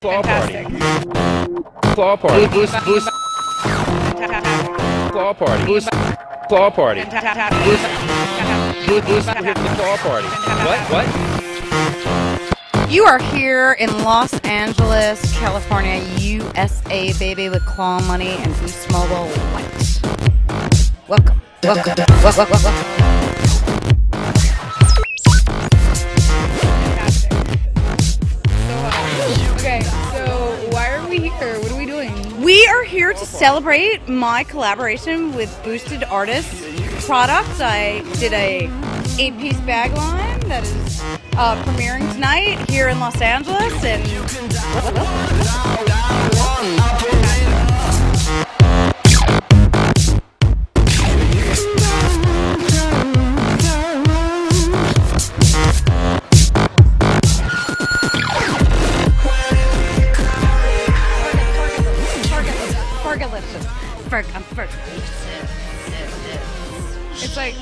Claw party. Claw party. Boost, boost, Claw party. boost, Claw party. Boost, Boost, boost, we're here for the claw party. What? What? You are here in Los Angeles, California, USA, baby, with Claw Money and Boost Mobile White. Welcome. Welcome. Welcome. Welcome. Fantastic. Are here to celebrate my collaboration with Boosted Artists products. I did a eight-piece bag line that is uh, premiering tonight here in Los Angeles, and Ferg, I'm Fergalicious. It's like,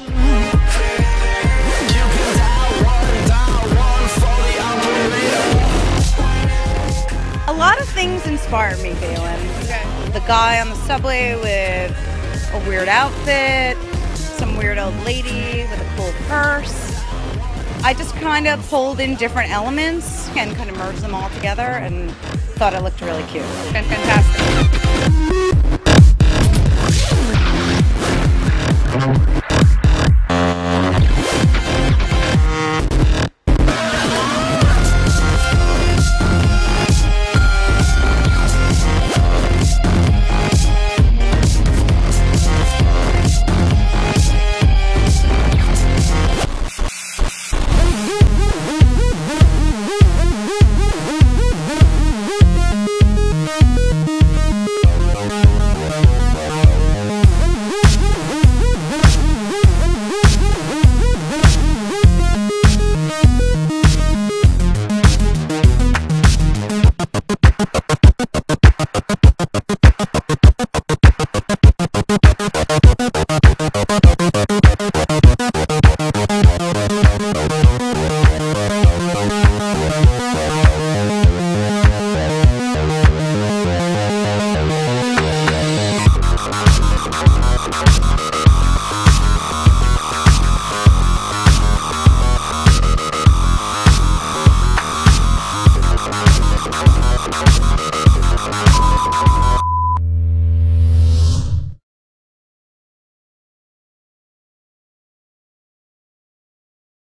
A lot of things inspire me, Valen. okay. The guy on the subway with a weird outfit, some weird old lady with a cool purse. I just kind of pulled in different elements and kind of merged them all together and thought it looked really cute. Fantastic.